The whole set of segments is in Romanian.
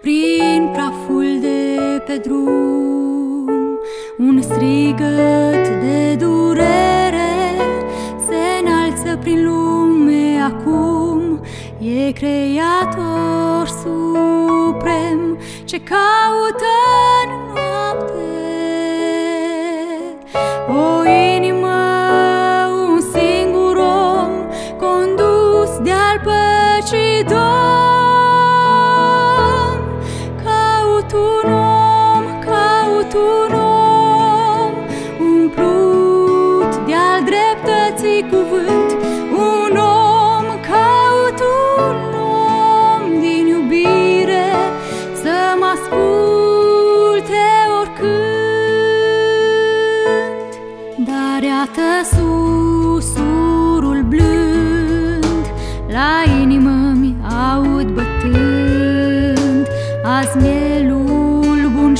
prin praful de pe drum. Un strigăt de durere se înalță prin lume acum. E creator suprem ce caută în Caut un om, caut un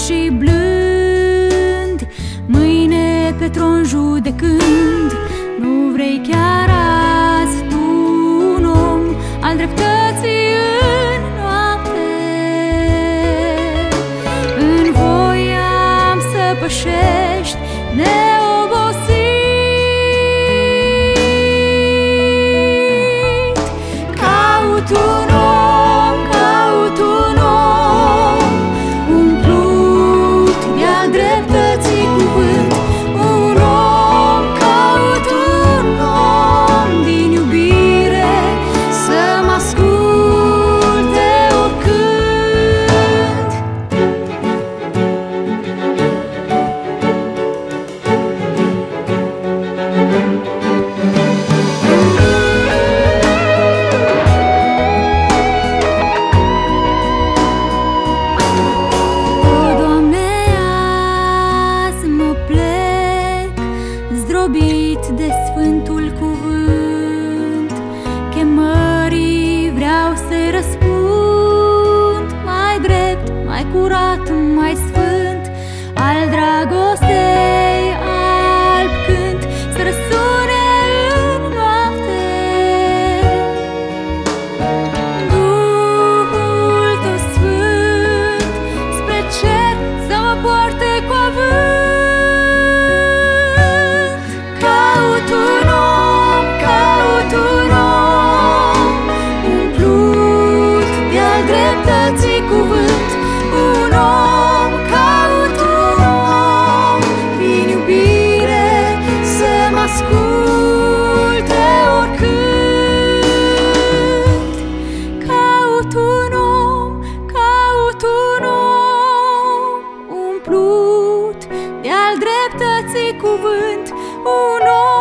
și blând. Mâine pe tron judecând. Nu vrei chiar azi tu un om al dreptății în noapte? În voiam să pășești zdrobit de Sfântul dreptății cuvânt Un om caut un om. Prin iubire să mă asculte oricând. Caut un om, caut un om Umplut de-al dreptății cuvânt Un om